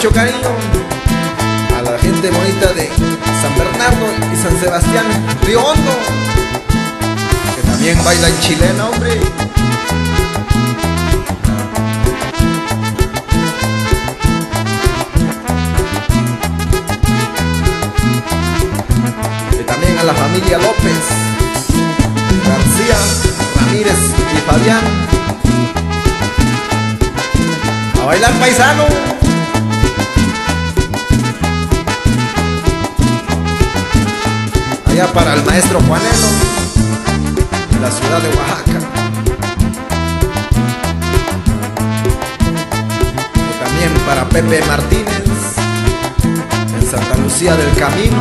mucho cariño a la gente bonita de San Bernardo y San Sebastián, Río Hondo, que también baila en chilena, hombre. Y también a la familia López, García, Ramírez y Fabián. A bailar paisano. Para el maestro Juanelo, en la ciudad de Oaxaca. Y también para Pepe Martínez, en Santa Lucía del Camino.